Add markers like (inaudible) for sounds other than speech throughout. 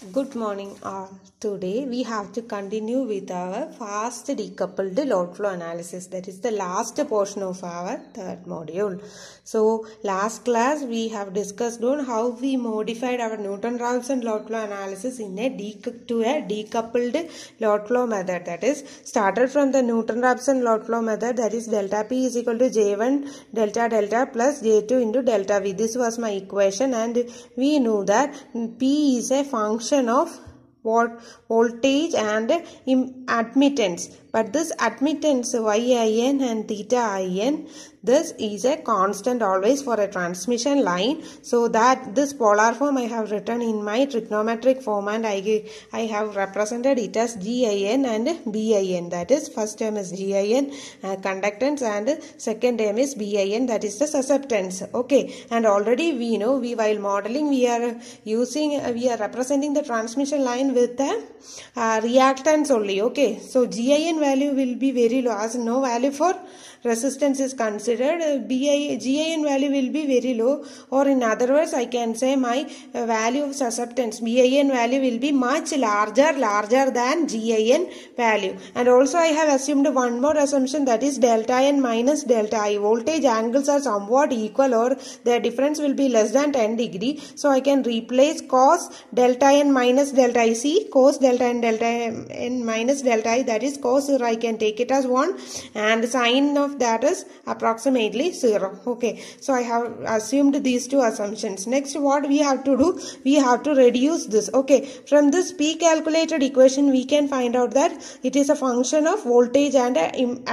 Good morning. Today we have to continue with our fast decoupled load flow analysis. That is the last portion of our third module. So last class we have discussed on how we modified our Newton-Raphson load flow analysis in a to a decoupled load flow method. That is started from the Newton-Raphson load flow method that is delta P is equal to J1 delta delta plus J2 into delta V. This was my equation and we knew that P is a function of what voltage and admittance but this admittance yin and theta in this is a constant always for a transmission line. So that this polar form i have written in my trigonometric form and i i have represented it as gin and bin that is first term is gin uh, conductance and second term is bin that is the susceptance. Okay. And already we know we while modeling we are using uh, we are representing the transmission line with the uh, reactance only. Okay. So gin value will be very low as no value for resistance is considered. Uh, BI, gin value will be very low. Or in other words i can say my uh, value of susceptance bin value will be much larger larger than gin value. And also i have assumed one more assumption that is delta n minus delta i. Voltage angles are somewhat equal or their difference will be less than 10 degree. So i can replace cos delta n minus delta i see cos delta n delta n minus delta i that is cos 0 i can take it as 1 and sine of that is approximately 0 okay. So i have assumed these two assumptions. Next what we have to do? We have to reduce this. Okay. From this p calculated equation we can find out that it is a function of voltage and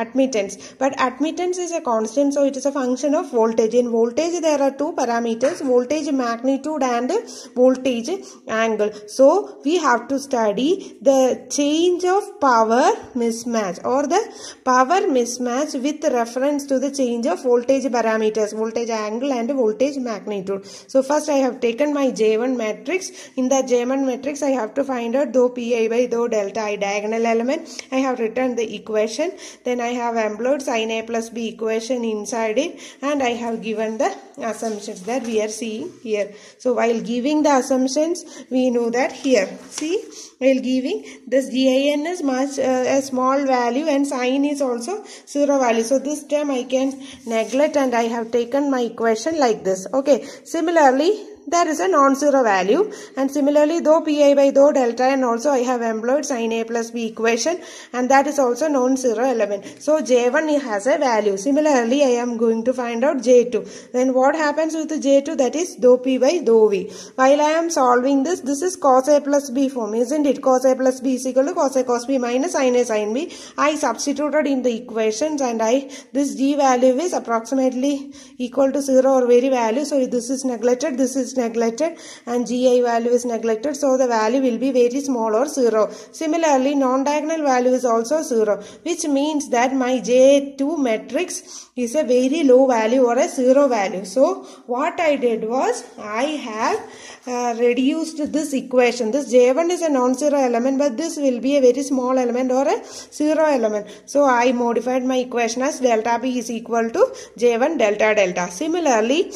admittance. But admittance is a constant so it is a function of voltage. In voltage there are two parameters voltage magnitude and voltage angle. So we have to study the change of power mismatch or the power mismatch with reference to the change of voltage parameters voltage angle and voltage magnitude. So first i have taken my j1 matrix. In the j1 matrix i have to find out dou pi by dou delta i diagonal element. I have written the equation. Then i have employed sin a plus b equation inside it and i have given the assumptions that we are seeing here. So while giving the assumptions we know that here see while giving this gin is much uh, a small value and sine is also zero value. So this term i can neglect and i have taken my equation like this. Okay. Similarly there is a non-zero value and similarly dou pi by dou delta and also I have employed sin a plus b equation and that is also non-zero element. So j1 has a value. Similarly I am going to find out j2. Then what happens with j2 that is dou p by dou v. While I am solving this this is cos a plus b form isn't it? Cos a plus b is equal to cos a cos b minus sin a sin b. I substituted in the equations and I this g value is approximately equal to 0 or very value. So this is neglected this is neglected and gi value is neglected so the value will be very small or 0 similarly non-diagonal value is also 0 which means that my j2 matrix is a very low value or a 0 value. So what i did was i have uh, reduced this equation. This j1 is a non-zero element but this will be a very small element or a zero element. So i modified my equation as delta p is equal to j1 delta delta. Similarly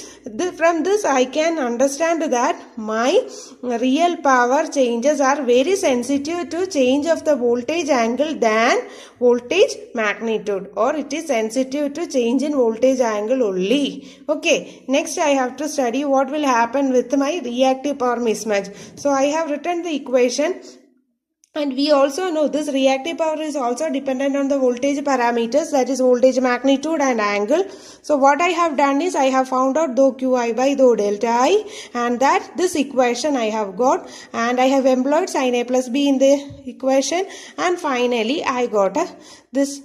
from this i can understand that my real power changes are very sensitive to change of the voltage angle than voltage magnitude or it is sensitive to change in voltage angle only. Okay next i have to study what will happen with my reactive power mismatch so i have written the equation and we also know this reactive power is also dependent on the voltage parameters that is voltage magnitude and angle. So what I have done is I have found out dou qi by dou delta i and that this equation I have got and I have employed sin a plus b in the equation and finally I got a, this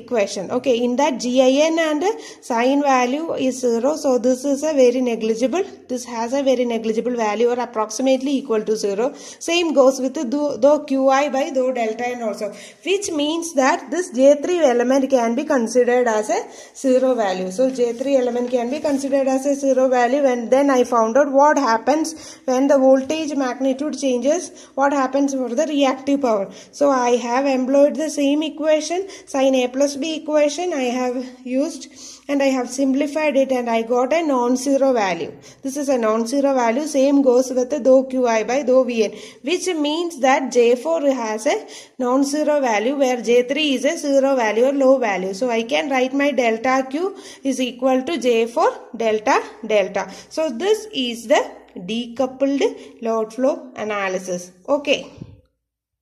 equation. Okay in that gin and sine value is 0 so this is a very negligible this has a very negligible value or approximately equal to 0 same goes with the dou qi by dou delta n also which means that this j3 element can be considered as a 0 value. So j3 element can be considered as a 0 value and then i found out what happens when the voltage magnitude changes what happens for the reactive power. So i have employed the same equation sin a plus b equation I have used and I have simplified it and I got a non-zero value. This is a non-zero value. Same goes with the dou qi by dou vn which means that j4 has a non-zero value where j3 is a zero value or low value. So I can write my delta q is equal to j4 delta delta. So this is the decoupled load flow analysis. Okay.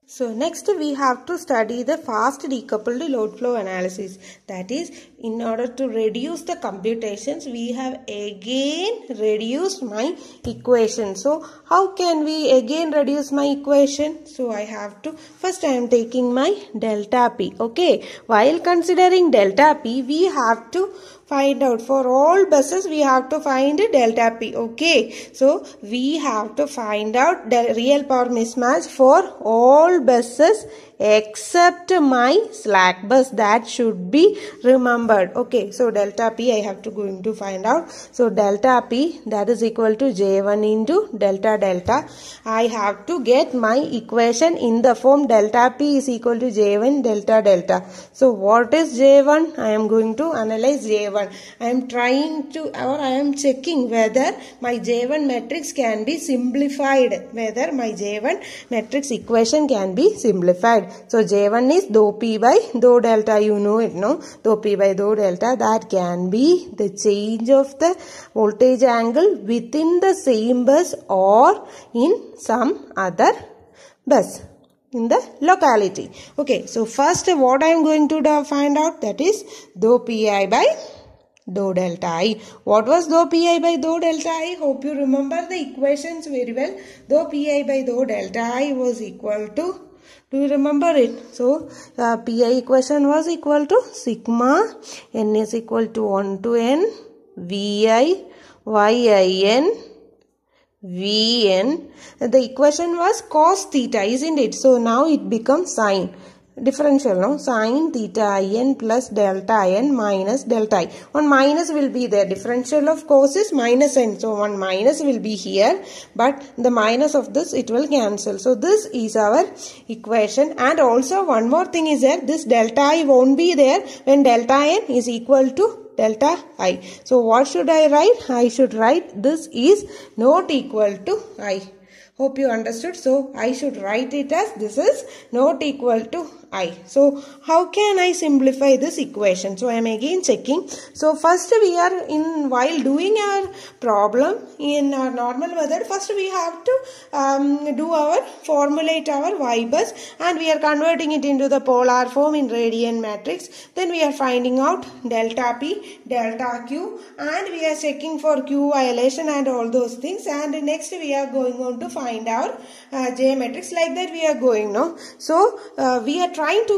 So next we have to study the fast decoupled load flow analysis. That is in order to reduce the computations we have again reduced my equation. So how can we again reduce my equation? So I have to first I am taking my delta p. Okay. While considering delta p we have to find out for all buses we have to find delta p okay so we have to find out the real power mismatch for all buses except my slack bus that should be remembered. Okay so delta p i have to going to find out. So delta p that is equal to j1 into delta delta. I have to get my equation in the form delta p is equal to j1 delta delta. So what is j1 i am going to analyze j1 i am trying to or i am checking whether my j1 matrix can be simplified whether my j1 matrix equation can be simplified so J1 is dou P by dou delta. You know it, no? Dou P by dou delta. That can be the change of the voltage angle within the same bus or in some other bus in the locality. Okay, so first what I am going to find out that is dou Pi by dou delta i. What was dou pi by dou delta i? Hope you remember the equations very well. Dou pi by dou delta i was equal to do you remember it? So, uh, pi equation was equal to sigma n is equal to 1 to n vi yin vn. The equation was cos theta, isn't it? So, now it becomes sine differential no? Sine theta in plus delta in minus delta i. One minus will be there differential of cos is minus n. So one minus will be here but the minus of this it will cancel. So this is our equation. And also one more thing is there. This delta i won't be there when delta n is equal to delta i. So what should i write? I should write this is not equal to i. Hope you understood. So I should write it as this is not equal to i. So how can I simplify this equation? So I am again checking. So first we are in while doing our problem in our normal method first we have to um, do our formulate our y bus and we are converting it into the polar form in radian matrix. Then we are finding out delta p, delta q and we are checking for q violation and all those things and next we are going on to find our uh, j matrix like that we are going now. So uh, we are trying to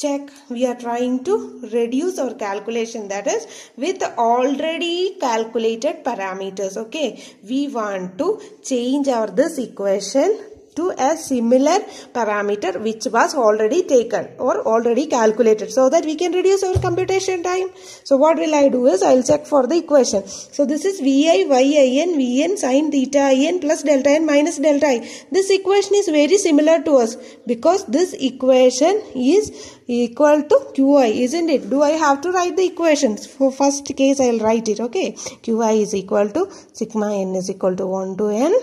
check we are trying to reduce our calculation that is with already calculated parameters okay? We want to change our this equation to a similar parameter which was already taken or already calculated so that we can reduce our computation time. So what will I do is I will check for the equation. So this is Vi, Yin, Vn sin theta in plus delta n minus delta i. This equation is very similar to us because this equation is equal to Qi isn't it? Do I have to write the equations? For first case I will write it okay. Qi is equal to sigma n is equal to 1 to n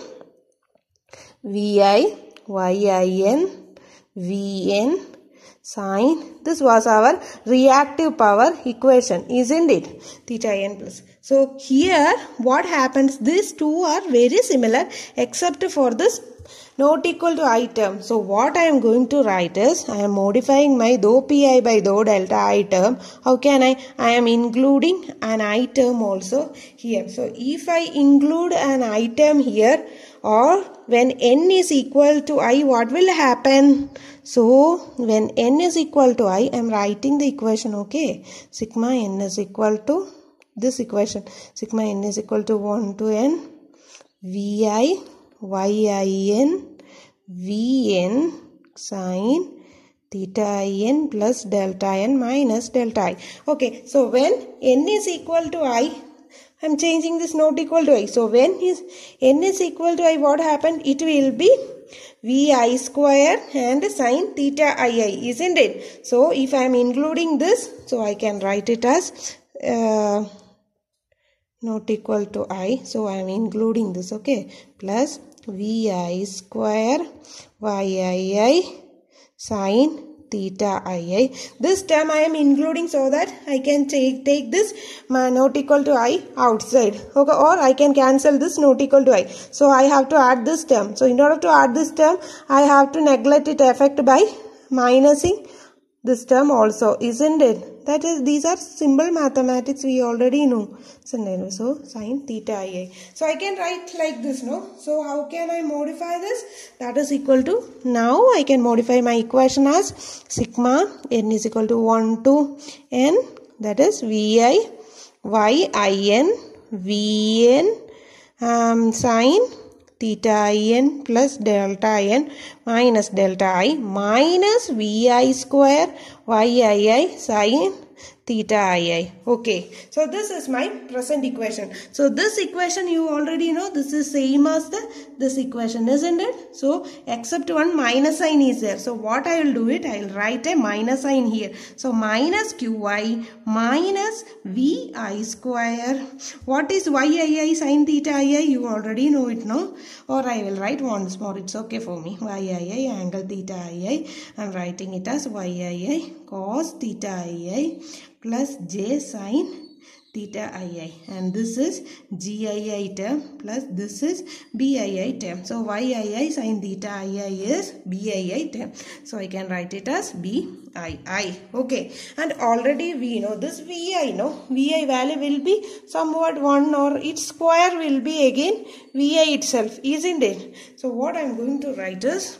VI, YIN, VN, sine. This was our reactive power equation, isn't it? Theta n plus. So here what happens, these two are very similar except for this not equal to i term. So what I am going to write is I am modifying my dou pi by dou delta i term. How can I? I am including an i term also here. So if I include an i term here or when n is equal to i what will happen? So when n is equal to i i am writing the equation okay? Sigma n is equal to this equation. Sigma n is equal to 1 to n. Vi yin vn sine theta in plus delta n minus delta i. Okay so when n is equal to i I am changing this not equal to i. So when is n is equal to i what happened? It will be vi square and sine theta ii isn't it so if i am including this so i can write it as uh, not equal to i so i am including this okay plus vi square yii sine theta ii this term i am including so that i can take take this not equal to i outside. Okay or i can cancel this not equal to i. So i have to add this term. So in order to add this term i have to neglect it effect by minusing this term also isn't it that is these are simple mathematics we already know. So, so sine theta i so i can write like this no? So how can i modify this? That is equal to now i can modify my equation as sigma n is equal to 1 to n. That is vi y i n v n um, sine theta in plus delta n minus delta i minus vi square yii sine theta ii okay. So this is my present equation. So this equation you already know this is same as the this equation isn't it? So except one minus sign is there. So what i will do it? I will write a minus sign here. So minus qi minus vi square. What is yii sine theta ii you already know it no? Or i will write once more. It's okay for me. Yii angle theta ii i'm writing it as yii cos theta ii plus j sine theta ii and this is gii term plus this is bii term. So yii sine theta ii is bii term. So i can write it as bii okay. And already we know this vi no? Vi value will be somewhat 1 or its square will be again vi itself isn't it? So what i'm going to write is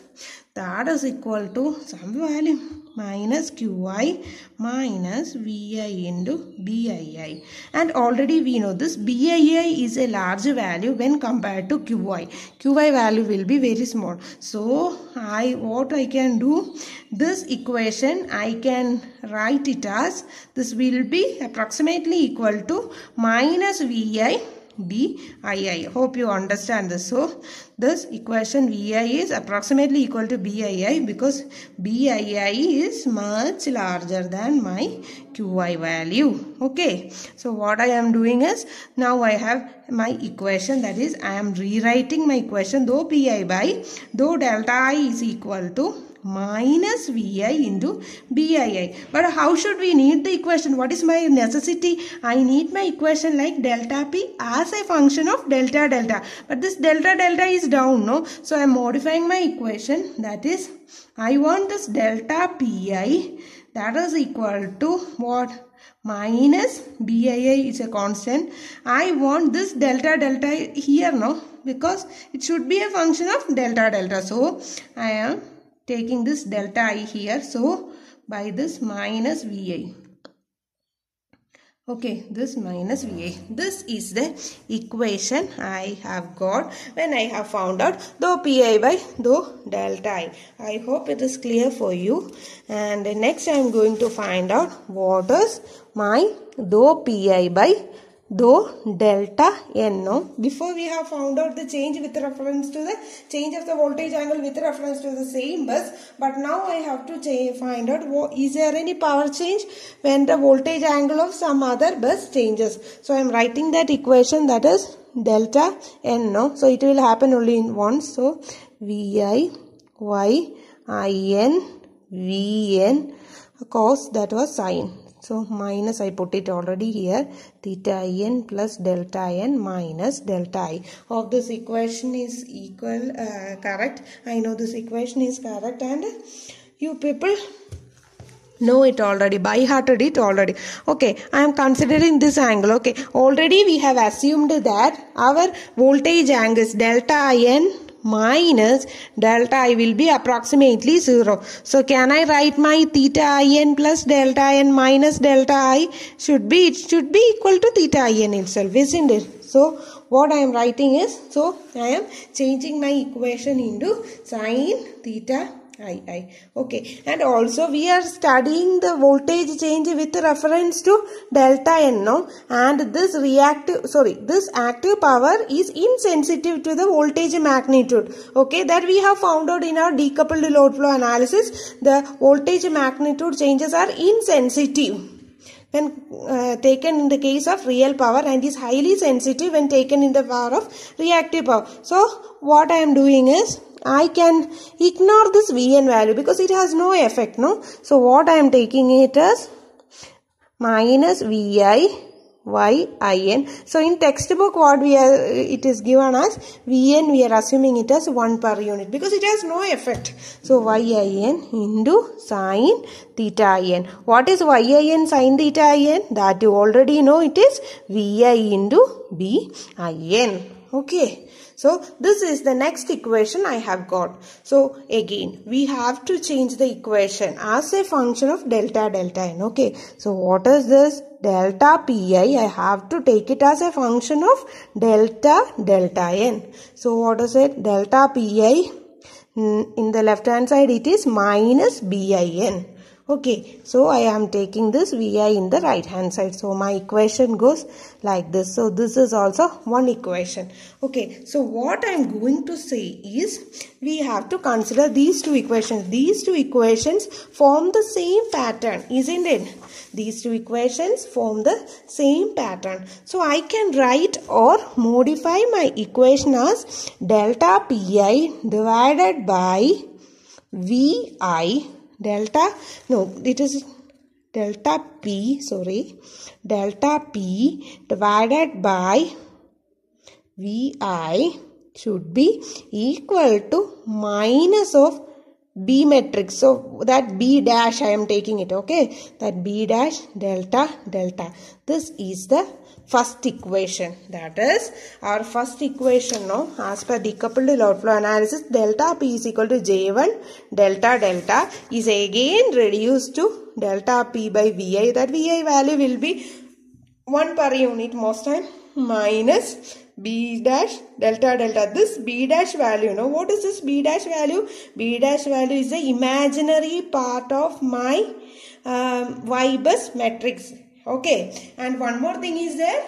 that is equal to some value minus qi minus vi into bii and already we know this bii is a large value when compared to qi qi value will be very small. So i what i can do? This equation i can write it as this will be approximately equal to minus vi BII. Hope you understand this. So, this equation VI is approximately equal to BII because BII is much larger than my QI value. Okay. So, what I am doing is now I have my equation that is I am rewriting my equation dou PI by dou delta I is equal to minus vi into bii but how should we need the equation? What is my necessity? I need my equation like delta p as a function of delta delta. But this delta delta is down no? So i am modifying my equation. That is i want this delta pi that is equal to what? Minus bii is a constant. I want this delta delta here no? Because it should be a function of delta delta. So i am taking this delta i here. So by this minus vi okay this minus va this is the equation i have got when i have found out dou pi by dou delta i. I hope it is clear for you. And next i am going to find out what is my dou pi by dou delta n no before we have found out the change with reference to the change of the voltage angle with reference to the same bus but now i have to find out is there any power change when the voltage angle of some other bus changes? So i am writing that equation that is delta n no so it will happen only in once. So vi y i n v n cos that was sine so minus I put it already here theta n plus delta n minus delta i. Of this equation is equal uh, correct. I know this equation is correct and you people know it already by hearted it already okay i am considering this angle okay already we have assumed that our voltage angle is delta in minus delta i will be approximately 0 so can i write my theta in plus delta n minus delta i? Should be it should be equal to theta in itself isn't it? So what i am writing is so i am changing my equation into sine theta ii okay. And also we are studying the voltage change with reference to delta n no? And this reactive sorry this active power is insensitive to the voltage magnitude okay? That we have found out in our decoupled load flow analysis the voltage magnitude changes are insensitive when uh, taken in the case of real power and is highly sensitive when taken in the power of reactive power. So what I am doing is I can ignore this Vn value because it has no effect no. So what I am taking it as? Minus Vi y i n. So in textbook what we are it is given as v n we are assuming it as 1 per unit because it has no effect. So y i n into sine theta i n. What is y i n sine theta i n? That you already know it is v i into b i n. Okay so this is the next equation I have got. So again we have to change the equation as a function of delta delta n. Okay. So what is this? Delta pi I have to take it as a function of delta delta n. So what is it? Delta pi mm, in the left hand side it is minus bin. Okay, so I am taking this Vi in the right hand side. So my equation goes like this. So this is also one equation. Okay, so what I am going to say is we have to consider these two equations. These two equations form the same pattern, isn't it? These two equations form the same pattern. So I can write or modify my equation as delta Pi divided by Vi delta no it is delta p sorry. Delta p divided by vi should be equal to minus of b matrix. So that b dash i am taking it okay? That b dash delta delta. This is the first equation that is. Our first equation no as per decoupled load flow analysis delta p is equal to j1 delta delta is again reduced to delta p by vi. That vi value will be 1 per unit most time minus b dash delta delta. This b dash value no what is this b dash value? B dash value is the imaginary part of my um, y bus matrix okay and one more thing is there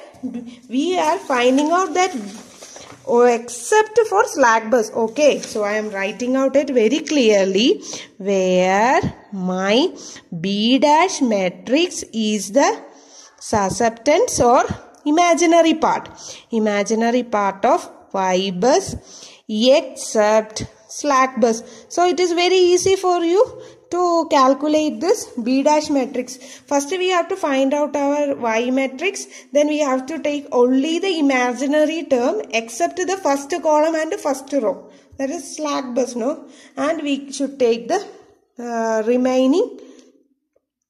we are finding out that oh, except for slack bus okay so i am writing out it very clearly where my b dash matrix is the susceptance or imaginary part. Imaginary part of y bus except slack bus. So it is very easy for you to calculate this B dash matrix. First we have to find out our Y matrix. Then we have to take only the imaginary term except the first column and the first row. That is slack bus no. And we should take the uh, remaining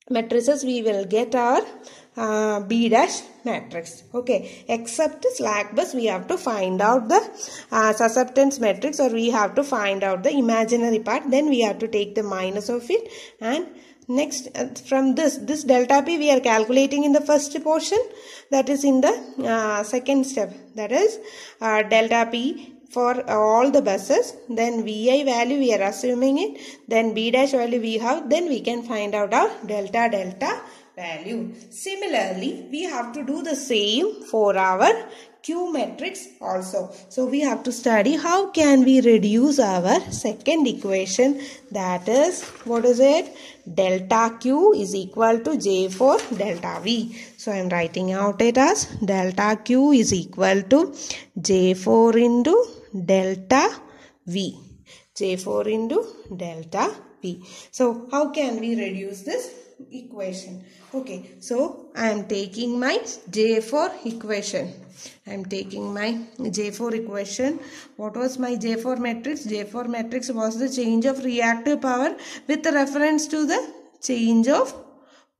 matrices. We will get our uh, B dash matrix. Okay, except slack bus we have to find out the uh, susceptance matrix or we have to find out the imaginary part. Then we have to take the minus of it. And next uh, from this this delta p we are calculating in the first portion. That is in the uh, second step. That is uh, delta p for all the buses. Then vi value we are assuming it. Then b dash value we have. Then we can find out our delta delta value. Similarly, we have to do the same for our Q matrix also. So, we have to study how can we reduce our second equation that is, what is it? Delta Q is equal to J4 delta V. So, I am writing out it as delta Q is equal to J4 into delta V. J4 into delta V. So, how can we reduce this equation? Okay, so I am taking my J4 equation. I am taking my J4 equation. What was my J4 matrix? J4 matrix was the change of reactive power with reference to the change of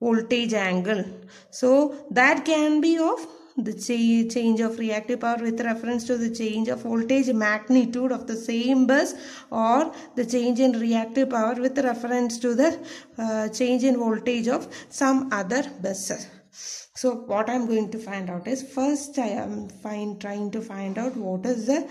voltage angle. So that can be of the change of reactive power with reference to the change of voltage magnitude of the same bus or the change in reactive power with reference to the uh, change in voltage of some other buses. So what I'm going to find out is first I am find, trying to find out what is the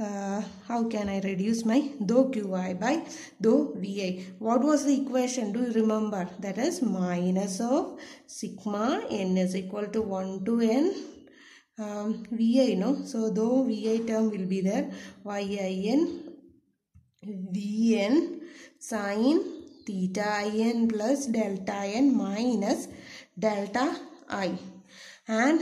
uh, how can I reduce my dou qi by dou vi? What was the equation? Do you remember? That is minus of sigma n is equal to 1 to n um, vi, no? So, dou vi term will be there. yin vn sine theta in plus delta n minus delta i and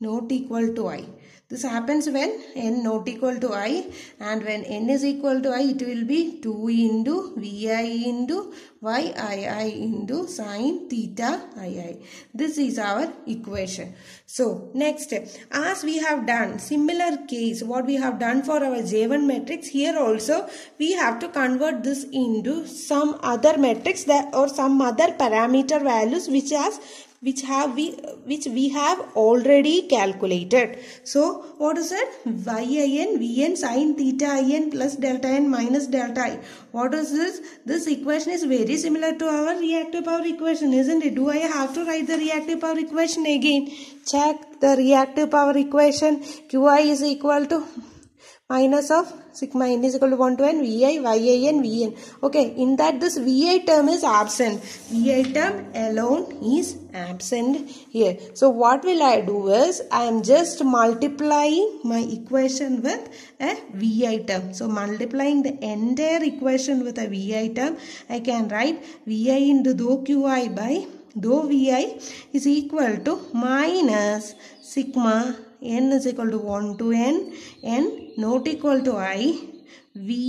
not equal to i. This happens when n not equal to i and when n is equal to i it will be 2 into vi into yii into sine theta ii. This is our equation. So next as we have done similar case what we have done for our J1 matrix here also we have to convert this into some other matrix that or some other parameter values which has which have we which we have already calculated. So what is it? Yin Vn sine theta in plus delta n minus delta i. What is this? This equation is very similar to our reactive power equation isn't it? Do I have to write the reactive power equation again? Check the reactive power equation. Qi is equal to minus of sigma n is equal to 1 to n vi yin vn okay in that this vi term is absent. Vi term alone is absent here. So what will i do is i am just multiplying my equation with a vi term. So multiplying the entire equation with a vi term i can write vi into dou qi by dou vi is equal to minus sigma n is equal to 1 to n n not equal to i vi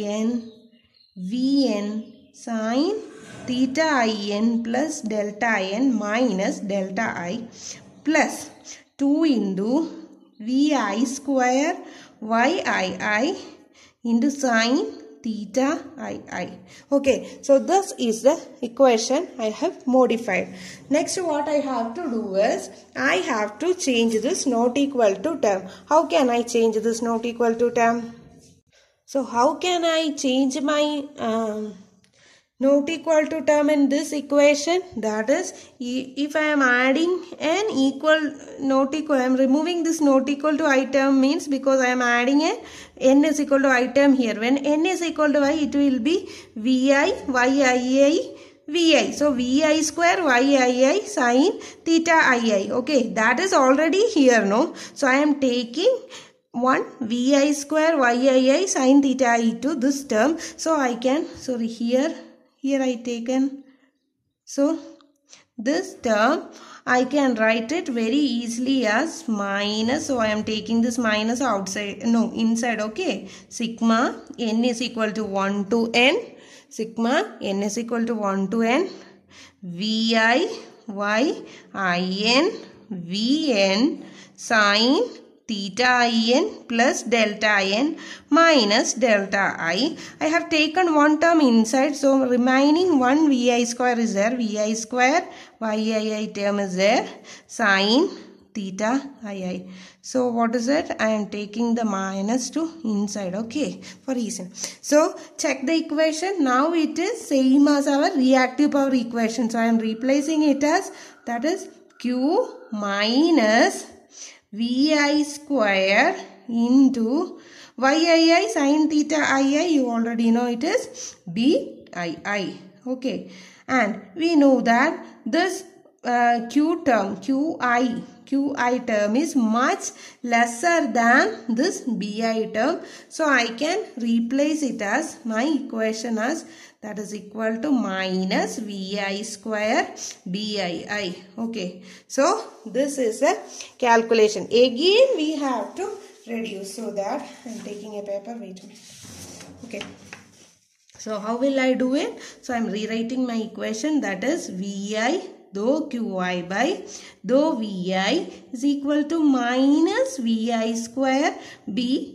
yin vn sin theta in plus delta n minus delta i plus 2 into vi square yii into sine theta i i. Okay so this is the equation i have modified. Next what i have to do is i have to change this not equal to term. How can i change this not equal to term? So how can i change my um, not equal to term in this equation. That is if I am adding an equal not equal I am removing this not equal to i term means because I am adding a n is equal to i term here. When n is equal to i it will be vi yii vi. So vi square yii sine theta ii. Okay that is already here no? So I am taking 1 vi square yii sine theta i to this term. So I can sorry here here I taken so this term I can write it very easily as minus so I am taking this minus outside no inside okay? Sigma n is equal to 1 to n sigma n is equal to 1 to n vi y i n v n sine theta in plus delta in minus delta i. I have taken one term inside so remaining one vi square is there vi square yii term is there sine theta ii. So what is it? I am taking the minus to inside okay for reason. So check the equation now it is same as our reactive power equation. So I am replacing it as that is q minus vi square into yii sine theta ii you already know it is bii okay. And we know that this uh, q term qi qi term is much lesser than this bi term. So i can replace it as my equation as that is equal to minus vi square bii okay. So this is a calculation. Again we have to reduce so that i'm taking a paper wait a okay. So how will i do it? So i'm rewriting my equation. That is vi dou qi by dou vi is equal to minus vi square bii.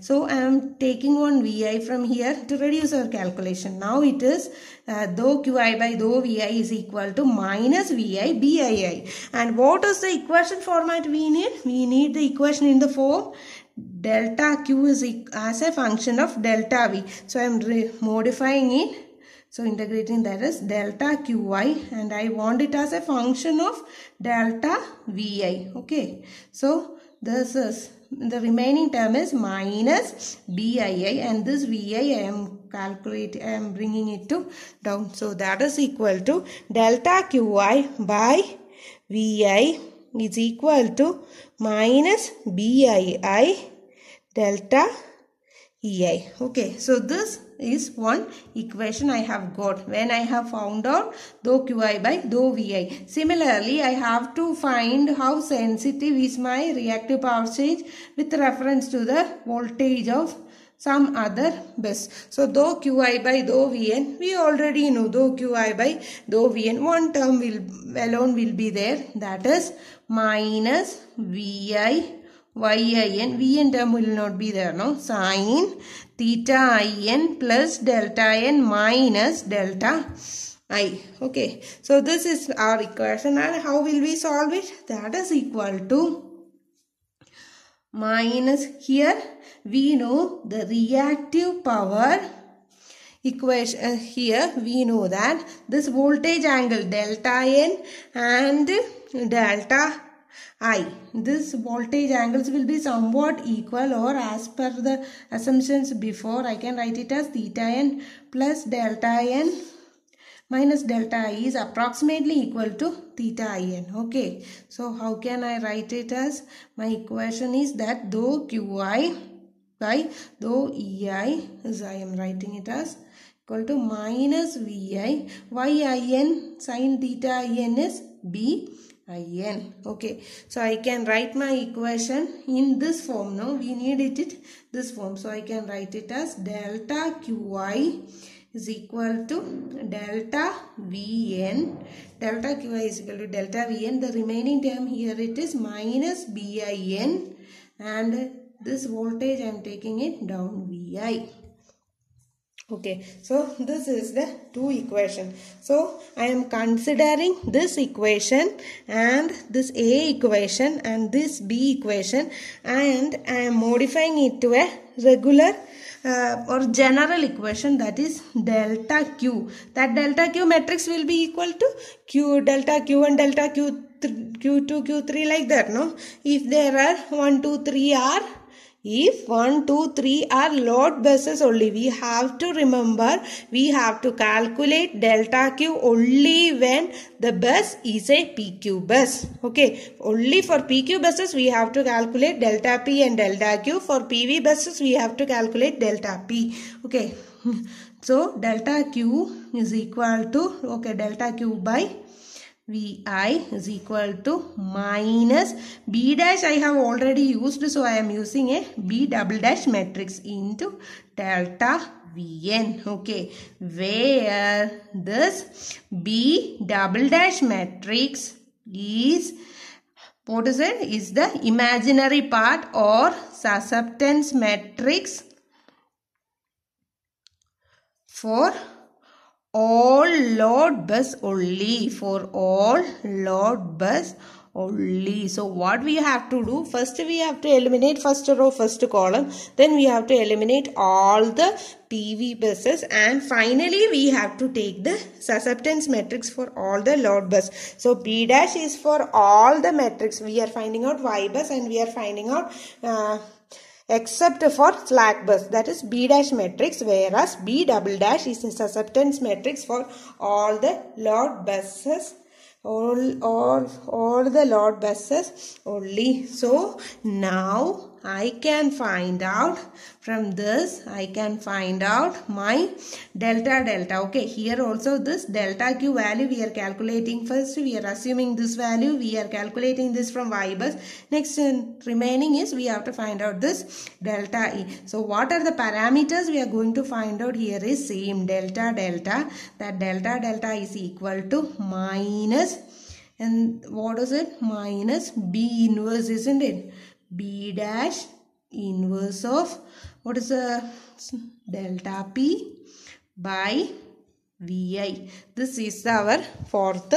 So I am taking one vi from here to reduce our calculation. Now it is uh, dou qi by dou vi is equal to minus vi bii. And what is the equation format we need? We need the equation in the form delta q is as a function of delta v. So I am modifying it so integrating that is delta qi and I want it as a function of delta vi. Okay. So this is the remaining term is minus BII and this VI I am calculating, I am bringing it to down. So that is equal to delta QI by VI is equal to minus BII delta EI. Okay, so this is one equation I have got when I have found out dou QI by dou VI. Similarly, I have to find how sensitive is my reactive power change with reference to the voltage of some other bus. So, dou Qi by dou Vn, we already know dou Qi by dou Vn. One term will alone will be there. That is minus Vi yin vn term will not be there no? Sine theta in plus delta n minus delta i. Okay. So this is our equation. And how will we solve it? That is equal to minus here. We know the reactive power equation uh, here. We know that this voltage angle delta n and delta I. This voltage angles will be somewhat equal or as per the assumptions before I can write it as theta n plus delta n minus delta i is approximately equal to theta in. Okay. So how can I write it as my equation is that dou qi by dou ei is I am writing it as equal to minus vi yin sine theta in is b in okay. So i can write my equation in this form no? We need it this form. So i can write it as delta qi is equal to delta vn delta qi is equal to delta vn the remaining term here it is minus bin and this voltage i am taking it down vi okay so this is the two equation. So i am considering this equation and this a equation and this b equation and i am modifying it to a regular uh, or general equation that is delta q. That delta q matrix will be equal to q delta q1 delta q3 q2 q3 like that no? If there are 1 2 3 are if 1, 2, 3 are load buses only, we have to remember, we have to calculate delta Q only when the bus is a PQ bus. Okay, only for PQ buses we have to calculate delta P and delta Q. For PV buses we have to calculate delta P. Okay, (laughs) so delta Q is equal to, okay, delta Q by Vi is equal to minus B dash I have already used so I am using a B double dash matrix into delta Vn okay where this B double dash matrix is what is it? Is the imaginary part or susceptance matrix for all load bus only for all load bus only. So what we have to do first we have to eliminate first row first column. Then we have to eliminate all the PV buses. And finally we have to take the susceptance matrix for all the load bus. So B dash is for all the matrix. We are finding out Y bus and we are finding out uh, except for slack bus. That is B dash matrix whereas B double dash is a susceptance matrix for all the load buses. All all all the load buses only. So now I can find out from this. I can find out my delta delta. Okay here also this delta q value we are calculating. First we are assuming this value. We are calculating this from y bus. Next uh, remaining is we have to find out this delta e. So what are the parameters we are going to find out? Here is same delta delta. That delta delta is equal to minus and what is it? Minus b inverse isn't it b dash inverse of what is the delta p by vi this is our fourth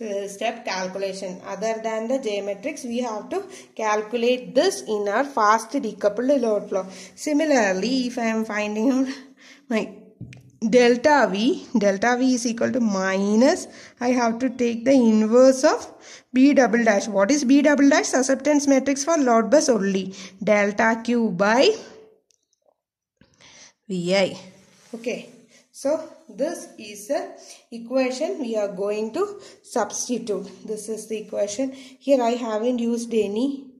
uh, step calculation. Other than the j matrix we have to calculate this in our fast decoupled load flow. Similarly if i am finding out (laughs) my delta V, delta V is equal to minus, I have to take the inverse of B double dash. What is B double dash? Susceptance matrix for load bus only. Delta Q by Vi. Okay. So this is the equation we are going to substitute. This is the equation. Here I haven't used any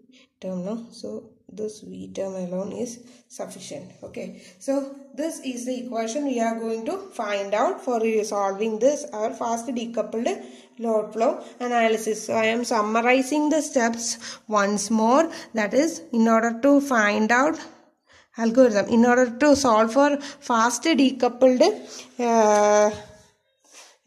term no. So this v term alone is sufficient okay? So this is the equation we are going to find out for solving this our fast decoupled load flow analysis. So i am summarizing the steps once more. That is in order to find out algorithm in order to solve for fast decoupled uh,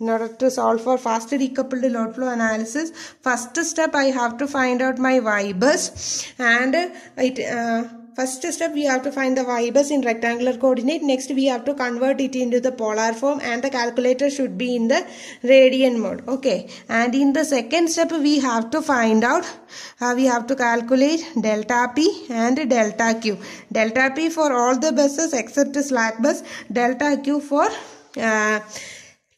in order to solve for fast decoupled load flow analysis, first step I have to find out my Y bus and it, uh, first step we have to find the y bus in rectangular coordinate. Next we have to convert it into the polar form and the calculator should be in the radian mode. Okay. And in the second step we have to find out uh, we have to calculate delta p and delta q. Delta p for all the buses except slack bus delta q for uh,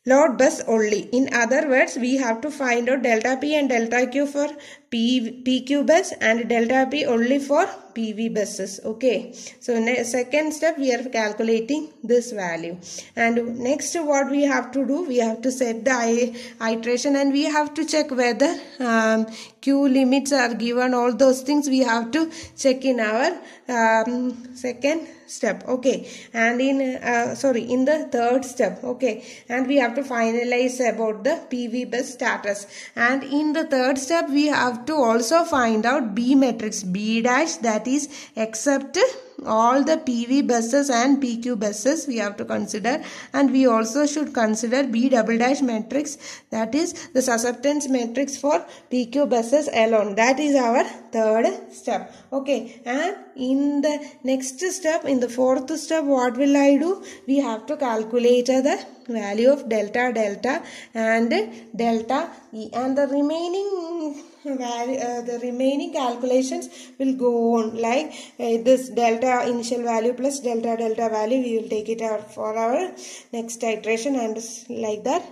load bus only. In other words, we have to find out delta P and delta Q for P, PQ bus and delta P only for PV buses. Okay. So, second step we are calculating this value. And next what we have to do, we have to set the iteration and we have to check whether um, Q limits are given. All those things we have to check in our um, second step okay and in uh, sorry in the third step okay and we have to finalize about the PV bus status and in the third step we have to also find out B matrix B dash that is except all the PV buses and PQ buses we have to consider. And we also should consider B double dash matrix that is the susceptance matrix for PQ buses alone. That is our third step. Okay. And in the next step in the fourth step what will I do? We have to calculate the value of delta delta and delta E. And the remaining value, uh, the remaining calculations will go on. Like uh, this delta initial value plus delta delta value we will take it out for our next iteration and like that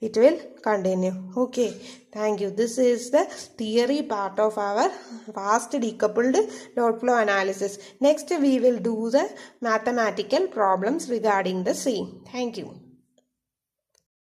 it will continue. Okay thank you. This is the theory part of our fast decoupled load flow analysis. Next we will do the mathematical problems regarding the same. Thank you